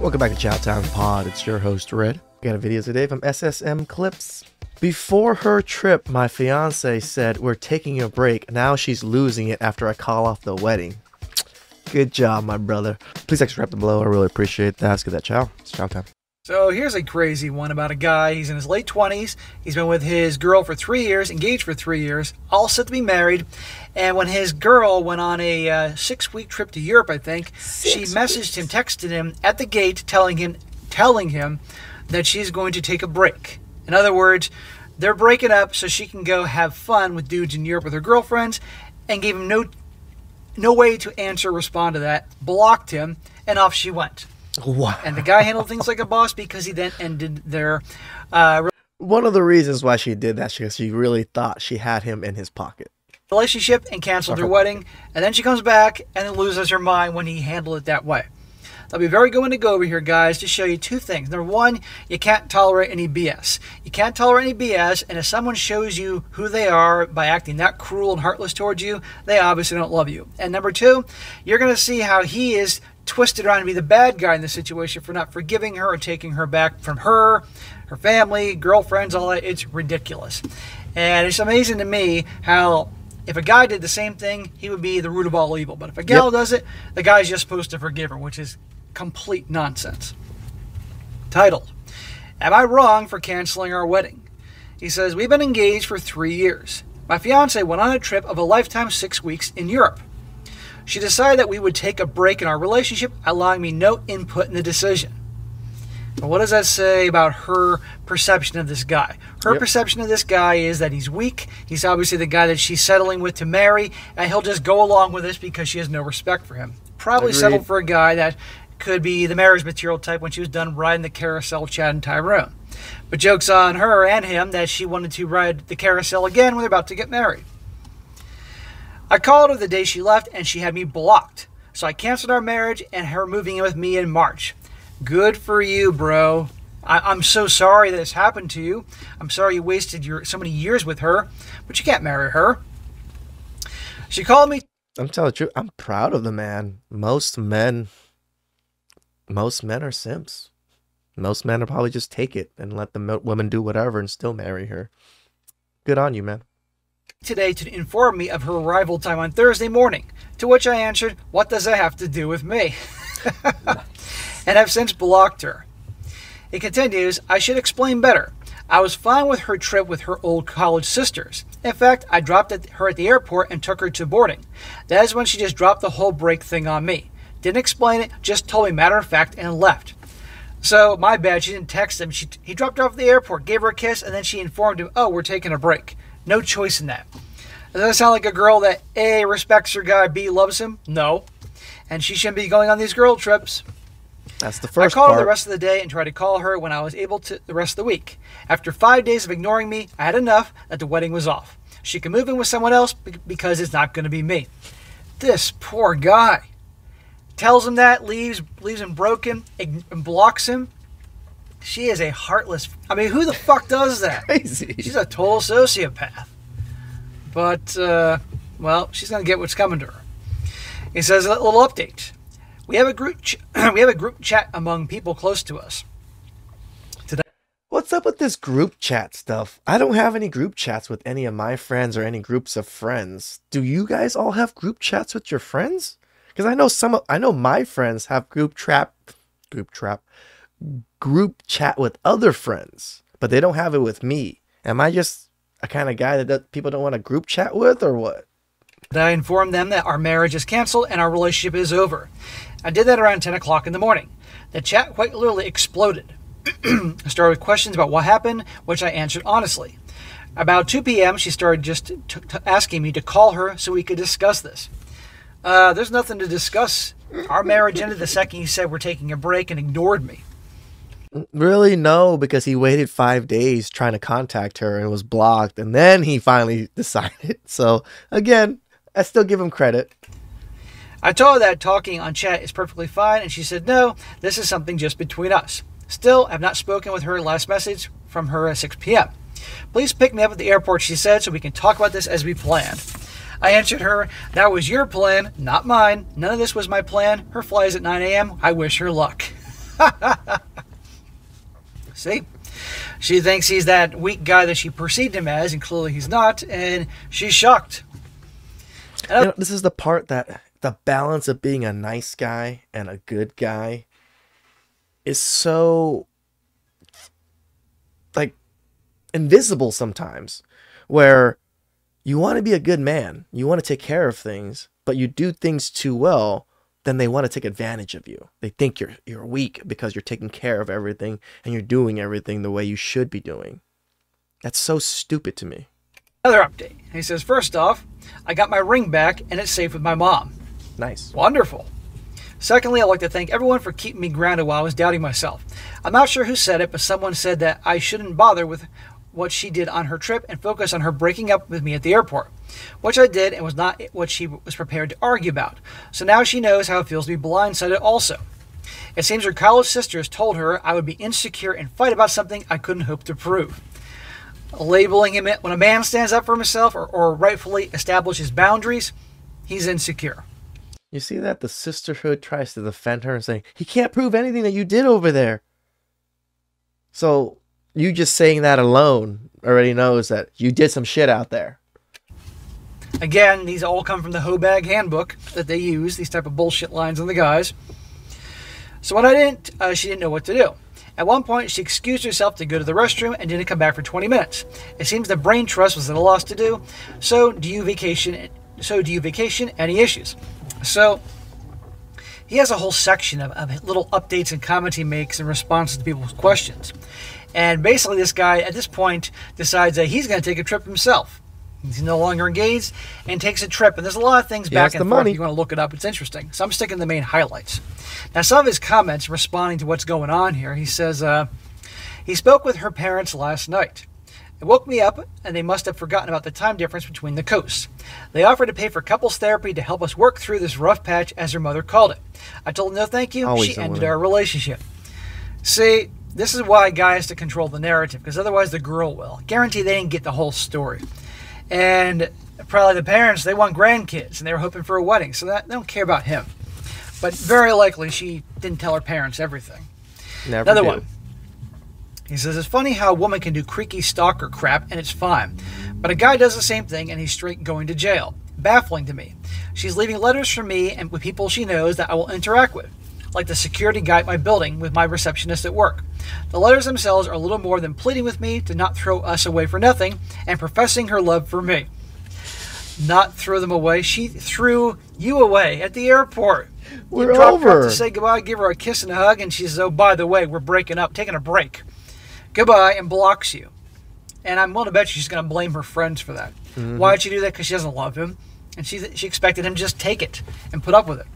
Welcome back to Chow Time Pod. It's your host, Red. We got a video today from SSM Clips. Before her trip, my fiance said we're taking a break. Now she's losing it after I call off the wedding. Good job, my brother. Please like subscribe below. I really appreciate that. Let's get that chow. It's chow time. So here's a crazy one about a guy. He's in his late 20s. He's been with his girl for three years, engaged for three years, all set to be married. And when his girl went on a uh, six week trip to Europe, I think, she messaged him, texted him at the gate, telling him, telling him that she's going to take a break. In other words, they're breaking up so she can go have fun with dudes in Europe with her girlfriends, and gave him no no way to answer or respond to that. Blocked him, and off she went. Wow. And the guy handled things like a boss because he then ended their uh, One of the reasons why she did that, because she really thought she had him in his pocket. relationship and canceled their wedding. And then she comes back and then loses her mind when he handled it that way. I'll be very going to go over here, guys, to show you two things. Number one, you can't tolerate any BS. You can't tolerate any BS, and if someone shows you who they are by acting that cruel and heartless towards you, they obviously don't love you. And number two, you're going to see how he is twisted around to be the bad guy in the situation for not forgiving her or taking her back from her, her family, girlfriends, all that. It's ridiculous. And it's amazing to me how if a guy did the same thing, he would be the root of all evil. But if a gal Yep. does it, the guy's just supposed to forgive her, which is complete nonsense. Titled, Am I Wrong for Canceling Our Wedding? He says, We've been engaged for three years. My fiance went on a trip of a lifetime six weeks in Europe. She decided that we would take a break in our relationship, allowing me no input in the decision. But what does that say about her perception of this guy? Her Yep. perception of this guy is that he's weak. He's obviously the guy that she's settling with to marry, and he'll just go along with this because she has no respect for him. Probably Agreed. settled for a guy that could be the marriage material type when she was done riding the carousel Chad and Tyrone. But joke's on her and him that she wanted to ride the carousel again when they're about to get married. I called her the day she left and she had me blocked. So I canceled our marriage and her moving in with me in March. Good for you, bro. I, I'm so sorry that this happened to you. I'm sorry you wasted your so many years with her, but you can't marry her. She called me I'm telling the truth. I'm proud of the man. Most men, most men are simps. Most men will probably just take it and let the woman do whatever and still marry her. Good on you, man. Today to inform me of her arrival time on Thursday morning. To which I answered, What does that have to do with me? and have since blocked her. It continues, I should explain better. I was fine with her trip with her old college sisters. In fact, I dropped her at the airport and took her to boarding. That is when she just dropped the whole break thing on me. Didn't explain it, just told me matter of fact and left. So my bad, she didn't text him. She, he dropped her off at the airport, gave her a kiss, and then she informed him, "Oh, we're taking a break. No choice in that." Does that sound like a girl that A respects her guy, B loves him? No, and she shouldn't be going on these girl trips. That's the first I called her the rest of the day and tried to call her when I was able to the rest of the week. After five days of ignoring me, I had enough that the wedding was off. She can move in with someone else because it's not going to be me. This poor guy tells him that, leaves, leaves him broken, blocks him. She is a heartless. I mean, who the fuck does that? Crazy. She's a total sociopath. But, uh, well, she's going to get what's coming to her. He says a little update. We have a group. Ch- we have a group chat among people close to us. Today. What's up with this group chat stuff? I don't have any group chats with any of my friends or any groups of friends. Do you guys all have group chats with your friends? Because I know some of I know my friends have group trap group trap group chat with other friends, but they don't have it with me. Am I just a kind of guy that people don't want to group chat with or what? I informed them that our marriage is canceled and our relationship is over. I did that around 10 o'clock in the morning. The chat quite literally exploded. I started with questions about what happened, which I answered honestly. About 2 p.m., she started just asking me to call her so we could discuss this. Uh, there's nothing to discuss. Our marriage ended the second you said we're taking a break and ignored me. Really? No, because he waited five days trying to contact her and was blocked, and then he finally decided. So again, I still give him credit. I told her that talking on chat is perfectly fine, and she said, no, this is something just between us. Still, I've not spoken with her last message from her at 6 p.m. Please pick me up at the airport, she said, so we can talk about this as we planned. I answered her, that was your plan, not mine. None of this was my plan. Her flight is at 9 a.m. I wish her luck. See? She thinks he's that weak guy that she perceived him as, and clearly he's not, and she's shocked. You know, this is the part that the balance of being a nice guy and a good guy is so like invisible sometimes where you want to be a good man you want to take care of things but you do things too well then they want to take advantage of you they think you're you're weak because you're taking care of everything and you're doing everything the way you should be doing that's so stupid to me Another update. He says, First off, I got my ring back and it's safe with my mom. nice Wonderful. Secondly, I'd like to thank everyone for keeping me grounded while I was doubting myself. I'm not sure who said it, but someone said that I shouldn't bother with what she did on her trip and focus on her breaking up with me at the airport, which I did and was not what she was prepared to argue about. So now she knows how it feels to be blindsided also. It seems her college sisters told her I would be insecure and fight about something I couldn't hope to prove. Labeling him when a man stands up for himself or, or rightfully establishes boundaries, he's insecure. You see that the sisterhood tries to defend her and saying he can't prove anything that you did over there. So you just saying that alone already knows that you did some shit out there. Again, these all come from the Hobag handbook that they use, these type of bullshit lines on the guys. So when I didn't, uh, she didn't know what to do. At one point, she excused herself to go to the restroom and didn't come back for 20 minutes. It seems the brain trust was at a loss to do. So do you vacation? So do you vacation? Any issues? So he has a whole section of, of little updates and comments he makes in response to people's questions. And basically, this guy at this point decides that he's going to take a trip himself. He's no longer engaged and takes a trip. And there's a lot of things He back and the forth. money. You want to look it up, it's interesting. So I'm sticking the main highlights. Now, some of his comments responding to what's going on here, he says, uh, he spoke with her parents last night. It woke me up, and they must have forgotten about the time difference between the coasts. They offered to pay for couples therapy to help us work through this rough patch, as her mother called it. I told them no thank you. Always she ended our relationship. See, this is why guy has to control the narrative, because otherwise the girl will. Guarantee they didn't get the whole story. And probably the parents, they want grandkids, and they were hoping for a wedding, so that, they don't care about him. But very likely she didn't tell her parents everything. Never Another do. one. He says it's funny how a woman can do creaky stalker crap and it's fine, but a guy does the same thing and he's straight going to jail. Baffling to me. She's leaving letters for me and with people she knows that I will interact with, like the security guy at my building with my receptionist at work. The letters themselves are a little more than pleading with me to not throw us away for nothing and professing her love for me. Not throw them away. She threw you away at the airport. We're you dropped her off over. to say goodbye, give her a kiss and a hug, and she says, "Oh, by the way, we're breaking up, taking a break. Goodbye," and blocks you. And I'm willing to bet she's going to blame her friends for that. Mm-hmm. Why did she do that? Because she doesn't love him, and she she expected him to just take it and put up with it.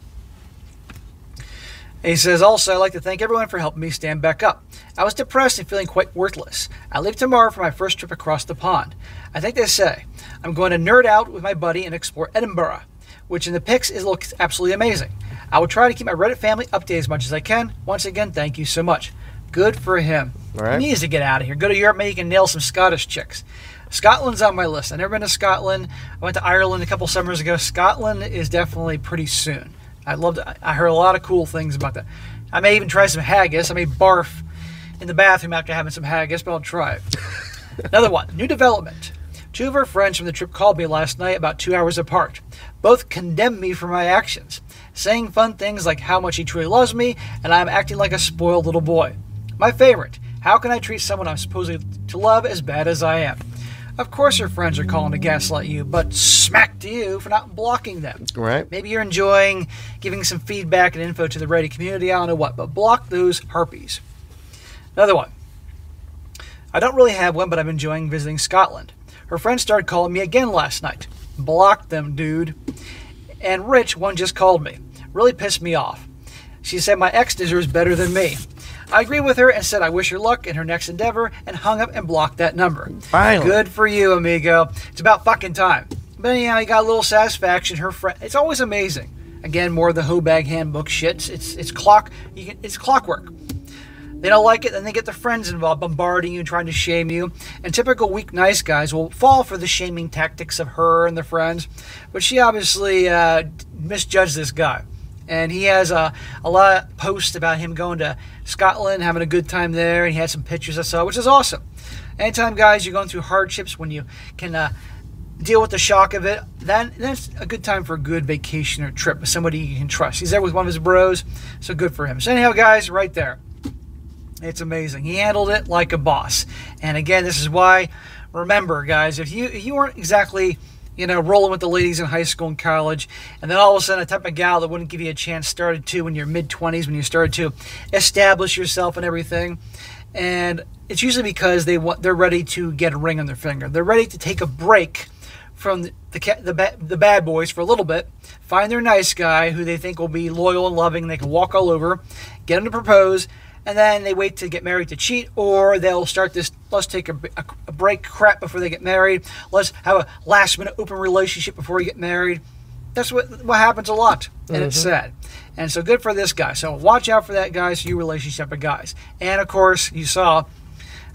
And he says, also, I'd like to thank everyone for helping me stand back up. I was depressed and feeling quite worthless. I leave tomorrow for my first trip across the pond. I think they say I'm going to nerd out with my buddy and explore Edinburgh, which in the pics is looks absolutely amazing. I will try to keep my Reddit family updated as much as I can. Once again, thank you so much. Good for him. Right. He needs to get out of here. Go to Europe, maybe he can nail some Scottish chicks. Scotland's on my list. I've never been to Scotland. I went to Ireland a couple summers ago. Scotland is definitely pretty soon. I loved. I heard a lot of cool things about that. I may even try some haggis. I may barf in the bathroom after having some haggis, but I'll try it. Another one. New development. Two of our friends from the trip called me last night about two hours apart. Both condemned me for my actions, saying fun things like how much he truly loves me and I'm acting like a spoiled little boy. My favorite. How can I treat someone I'm supposed to love as bad as I am? Of course, your friends are calling to gaslight you, but smack to you for not blocking them. Right? Maybe you're enjoying giving some feedback and info to the Reddit community. I don't know what, but block those harpies. Another one. I don't really have one, but I'm enjoying visiting Scotland. Her friends started calling me again last night. Block them, dude. And Rich, one just called me. Really pissed me off. She said my ex deserves better than me. I agreed with her and said I wish her luck in her next endeavor and hung up and blocked that number. Finally. Good for you, amigo. It's about fucking time. But anyhow, you got a little satisfaction. Her friend, it's always amazing. Again, more of the Hobag handbook shit. It's it's, it's clock. You can, it's clockwork. They don't like it, then they get their friends involved, bombarding you and trying to shame you. And typical weak, nice guys will fall for the shaming tactics of her and the friends. But she obviously uh, misjudged this guy And he has a, a lot of posts about him going to Scotland, having a good time there. And he had some pictures I saw, which is awesome. Anytime, guys, you're going through hardships, when you can uh, deal with the shock of it, then that's a good time for a good vacation or trip with somebody you can trust. He's there with one of his bros, so good for him. So anyhow, guys, right there. It's amazing. He handled it like a boss. And again, this is why remember, guys, if you if you weren't exactly you know, rolling with the ladies in high school and college, and then all of a sudden a type of gal that wouldn't give you a chance started to when you're mid 20s, when you started to establish yourself and everything. And it's usually because they want they're ready to get a ring on their finger. They're ready to take a break from the the, the, the bad boys for a little bit, find their nice guy who they think will be loyal and loving, and they can walk all over, get him to propose, and then they wait to get married to cheat, or they'll start this let's take a, a, a, break crap before they get married, let's have a last minute open relationship before we get married. That's what what happens a lot, and mm-hmm. it's sad. And so good for this guy. So watch out for that, guys. You relationship of guys, and of course you saw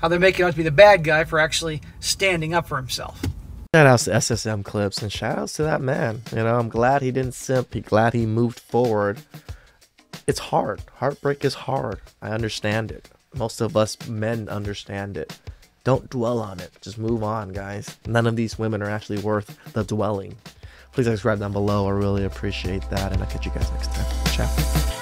how they're making out to be the bad guy for actually standing up for himself. Shout outs to SSM clips and shout outs to that man. You know, I'm glad he didn't simp. He glad he moved forward it's hard. Heartbreak is hard. I understand it. Most of us men understand it. Don't dwell on it. Just move on, guys. None of these women are actually worth the dwelling. Please subscribe down below. I really appreciate that. And I'll catch you guys next time. Ciao.